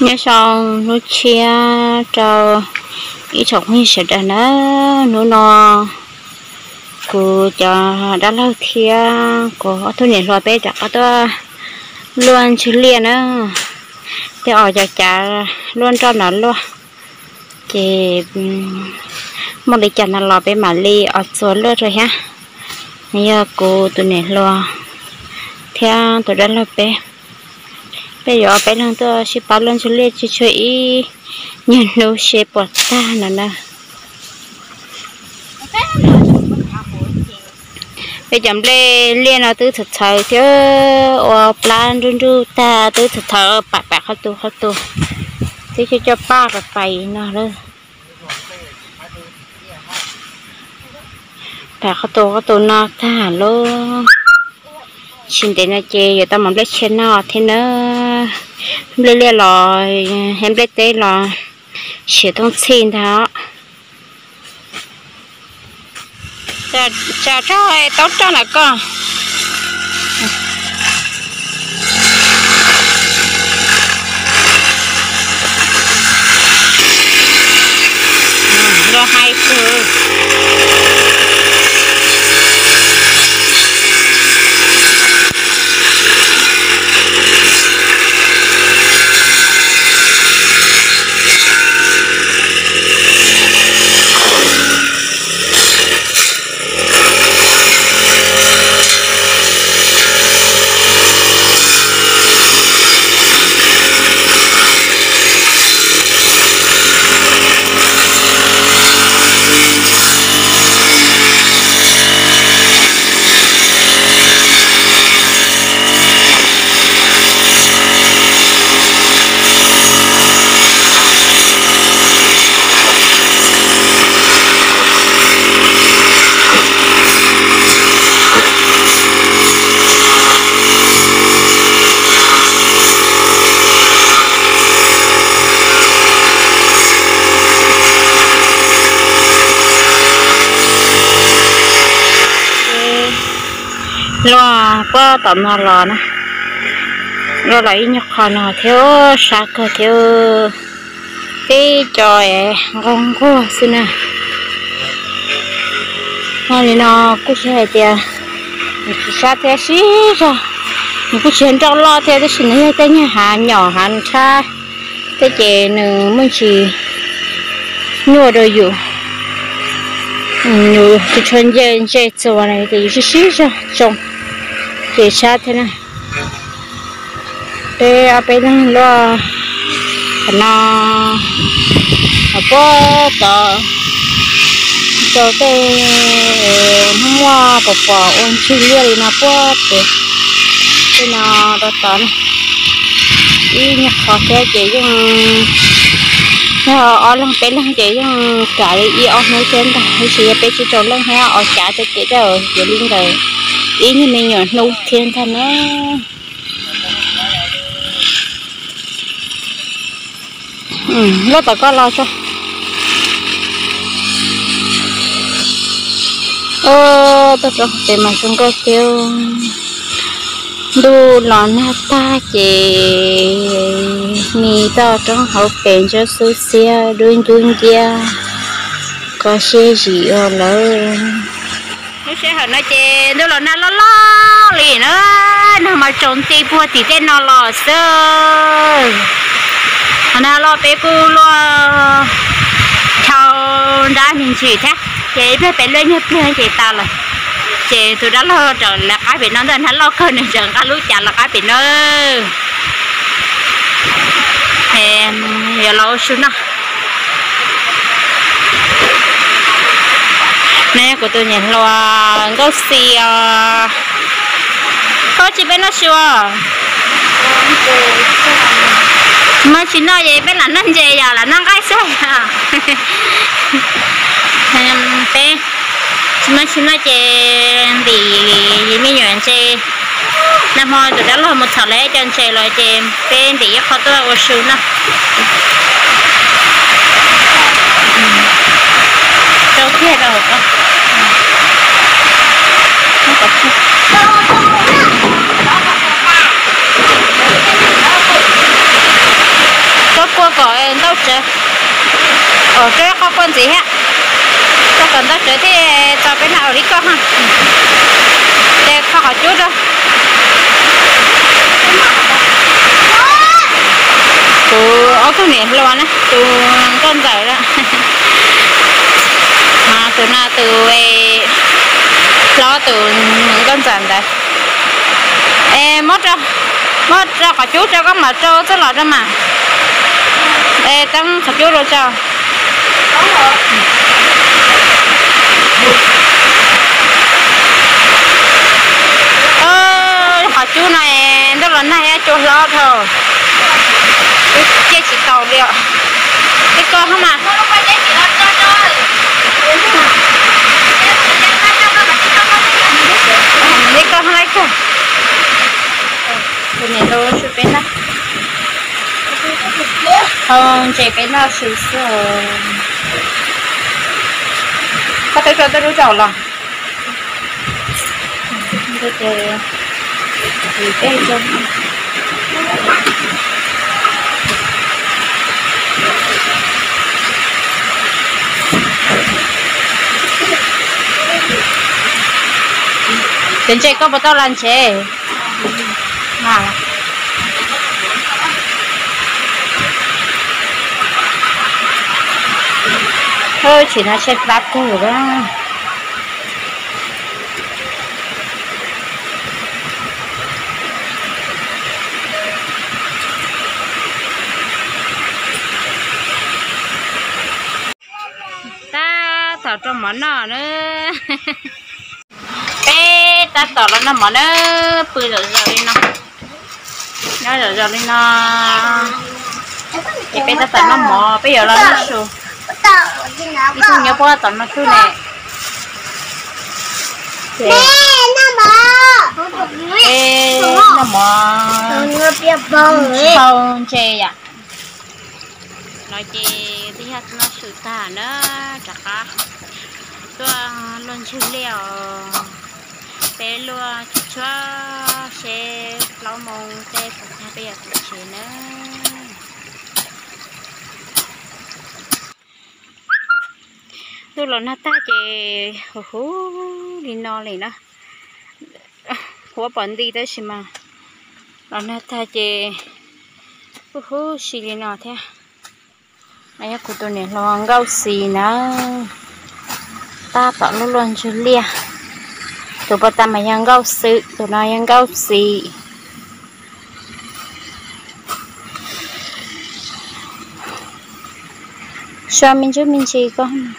nhớ xong nó chia cho ý chồng như sẽ đàn nó nó nó cô cho đã lâu thia, cô thôi nhảy loài bé chắc có luôn chữ liền nữa thì ở cho cha luôn cho nó luôn. Thì một lý chả nó lo bé mà li ở số luôn rồi ha. Bây giờ cô tụi này lo theo tụi đã lâu bé bây giờ bé lần tôi sẽ bảo lên xuống lên cho chơi nhận nấu sẽ bọt ta nè nè. Bây giờ lê lê nó từ thật thời chứ, ở plan run run ta từ thật thời bạc bạc hết tu hết tu. Thế cho cho ba rồi phải nó đó. Bạc hết tu hết tu nó ta luôn. Xin để nó chơi giờ tao mong nó thế nữa lê lê lò em lấy tế lò sửa thông xin đó. Chào chào cho ai tốt cho là con. Lo có tầm nó lò nè. Lo lấy nhóc con nó thiếu sạc thiếu. Cái trò ẻ ngon quá, xin à. nè nó này nó cũng sẽ tiền sát thế xí rồi mình cũng chuyển trong lo thế thì xin hết tới nhà hàng nhỏ hàng xa. Cái chè nữa mình chỉ nuôi được อยู่ nhiều ừ, cái chuyện gì chơi chỗ này thì chỉ xí ra, trồng chị sát thế này thế à bên đó lo nó à bố tờ cho thế, mua bò bò ôn chi lia nó bố thì cái nó đó ta, này ý nhặt khó xe chị nhưng nó ở lần bé lần chị nhưng cả đi ở nơi trên đó thì chị bé chỉ trộn lần hay ở cả cho chị rồi chị linh đời ý như mình nhỏ nâu thiên thân nó ừ lo tao có lo cho. Ơ tao cho để mà chúng có kêu. Đu lò na ta chị mi tao trong hậu bền cho su xe, đuôi đuôi kia có xe gì ở lớn nó sẽ hỏi nó chê nó lo nó lo lo, lì nữa nó mà trốn tì bùa thì tên nó lo sơ. Nó lo bé cô lo, chào đã nhìn chị thế. Chị bé bé lên nhất lên chị ta rồi. Chị tôi đã lo trở là cái bị nó nên hắn lo cơ này, chẳng cái lúc chả là cái bị nó. Em, giờ lo xuống nào nè, của tôi nhìn loa gấu xì ờ. có chị bên nó chưa mà chị nói vậy bên là nâng gì giờ là nâng cái xe à. Bé, mà chị nói chị thì gì mới nhận chị. Năm hồi tôi đã lo một thằng lẽ cho chị rồi chị bên thì khó tôi ở xuống nè đâu kia đâu, có. Qua gọi đâu chứ ở đây có con gì hết cho cần đâu chứ thì cho bên nào đi con ha? Để khó hỏi chút đâu? Từ, ở cái miệng luôn á từ con dở đó. Mà từ na từ về lo từ con dần đấy em mất ra mất ra khỏi chú cho có mà trâu rất là ra mà ê tăng cả chú rồi sao ơ họ chú này rất là này cho lo thờ. Chết chỉ tàu liệu cái con không à cái con hai con cái này đâu sẽ bên đó không chỉ cái nào sử dụng có thể cho tôi rút chậu lòng tôi cái cái cái trong đến chơi có bao tao làm chế mà thôi, chỉ là chết bát thôi đó ta thở trong món nọ nữa. Bé ta tỏ nó món nữa. Nó bự rồi rồi đi nó. Nó rồi rồi đi nó. Thì bé ta tỏ nó mò, bây giờ nó xuống นี่ตรงเนี้ยเพราะว่าตอนมันขึ้นเนี่ยแม่น้ำมันเอ๊น้ำมันเปียกบองเลยเขาเจียน้อยเจที่ทน้อสุดตาเนอะจ้ะคะตัวลนชื่อเลี้ยวเปลัวชัวเชฟเรามงเตะผมเปียกเชนเนอะ là nó ta? Chế hú hú, đi no này nó hóa bẩn đi tới xí mà là nó ta? Chế hú hú, xì đi no thế. Này cô tôi này lo gạo xì nữa ta tạo luôn luôn chú lia. Tụi bà ta mà yang gạo sự tụi nó yang gạo xì. Sao mình chứ mình chỉ con?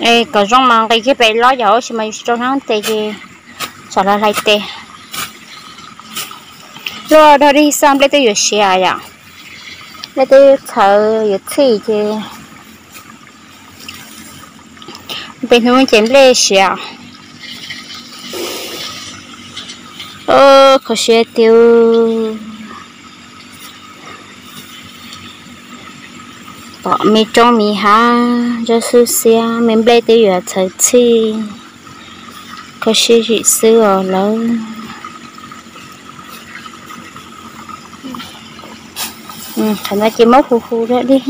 Ê, có rong mà, cái cái bé lo dở xem mày cho nó tê gì sao lại lại tê. Rồi đó đi xong lấy tới giờ xe à lấy tới thở giờ thi chứ. Bên bỏ mi trong mi ha, cho sư xia mình play tiêu giờ thời chi. Có sư chị sư ở lâu. Ừ thành ra cái mốc khu khu đó đi.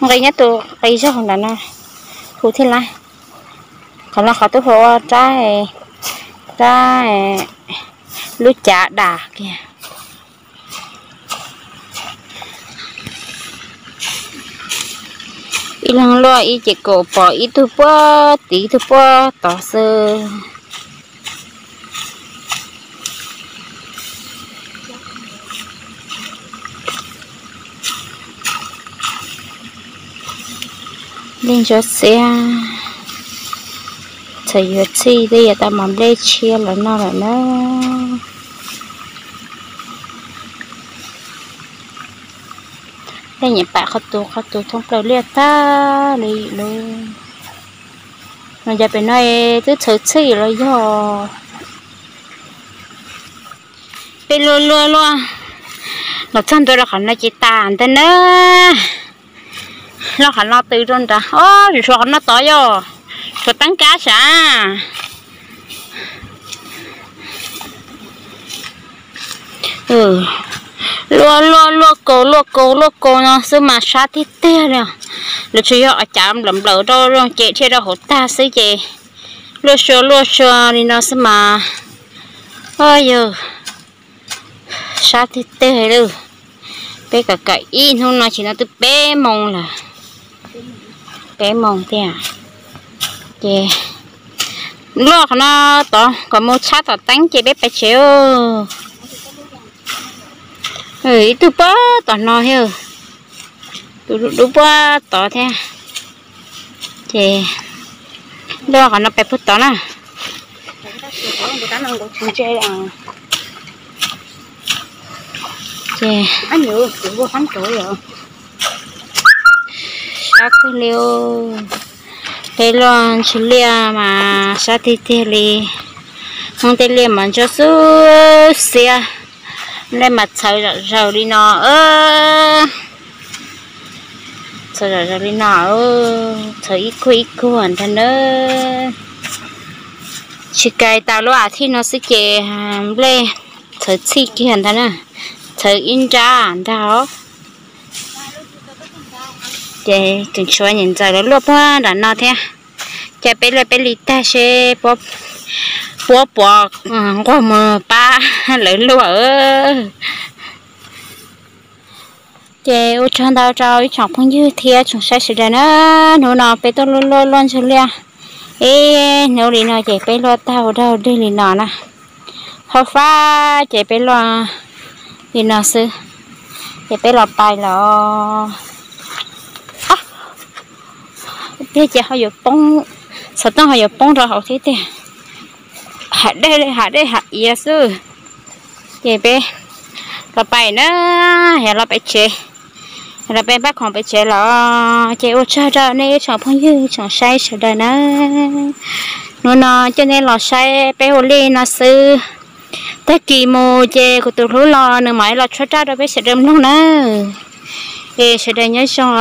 Ngay nhất tụ cây rất hồng đàn khu thế này. Còn là khó tôi hộ trái trái lúa chả đà kìa. ít lăng lo ít chỉ cổ bỏ ít thu bơ tí thu bơ tỏ sơ. Lên cho xe. Thầy ơi chi, đây ta mầm đây chia là nó là nó. ล้วอืมขนาดกินมะฮูฮูด้วยดิ ngay nhất tôi cây cho không đàn thu thế lại còn là khó tôi hồ trái trái lúa chả đà kìa ít lần lo ít chỉ cổ bỏ ít thu bơ tí thu bơ tỏ sơ lên cho xe thầy vừa chi đây là ta mắm lê chia là nó là nó đây nhỉ bạn khát tu khát tu thông cầu liệt ta đi luôn mà giờ bên này cứ thử chi rồi do bên luôn luôn luôn nó chân tôi là khả năng chỉ tàn thế nữa nó khả nó từ trong ra ô thì sao nó tỏi vô rồi tăng cá xả ừ lúa lúa lúa cổ lúa cổ lúa cổ nó sư mà sát thì tê nè lúc chơi ở chạm lầm lỡ đâu rồi chị chơi đâu hổ ta sư chị lúa sữa lúa sữa thì nó sư mà. Ôi giờ sát thì tê rồi. Bé cả cái in không nó chỉ nó từ bé mông là. Bé mông thế à? Chị lo nó to, có một sát tỏ tánh chị bé bé chéo ừ tu bá tỏ nó heo. Tu tu bá tỏ thế à? chị lo còn nó bé phút tỏ nè. Chè. Anh nhớ chỉ vô thắm chỗ rồi sao cứ liêu thế lo chỉ lia mà sao thì thế li không, thế lia mà cho số xe lên mặt sầu rồi đi nọ ơ sầu rồi đi nọ ơ thấy ít ít cô hoàn thành ơ chỉ cái tao lo à thì nó sẽ chè lên. Thấy chi kia hẳn thân à. Thấy in ra hẳn thảo chè, chừng xoay nhìn giờ nó lốp quá đã nọ thế à. chè bé lại bé lì ta sẽ bóp phố bò qua mờ ba lấy lúa. Chè ô chân đào trâu chọc phong dư thế chúng sẽ xử ra nó. Nó nó bé tôi luôn luôn luôn xử lia à. ê, nếu đi nó chè bé lo tao đâu, đi đi nó nè. Họ pha chè bé lo đi nó sư. Chè bé lo bài lo bây giờ họ vừa bông sợ tao họ vừa bông rồi họ thế thế hạt đây hạt đây hạt iya à sư. Vậy bé là bài nữa hè là bài chế là bé bác còn bài chế là chế ô cha ra này chẳng phong như chẳng sai sợ đời nữa nó nó cho nên là sai bé hồ ly nó sư. Tới kỳ mô chế của tụi lúa lo nữa mãi là cho ra bé sẽ đâm luôn nữa thì sẽ đây nhớ xong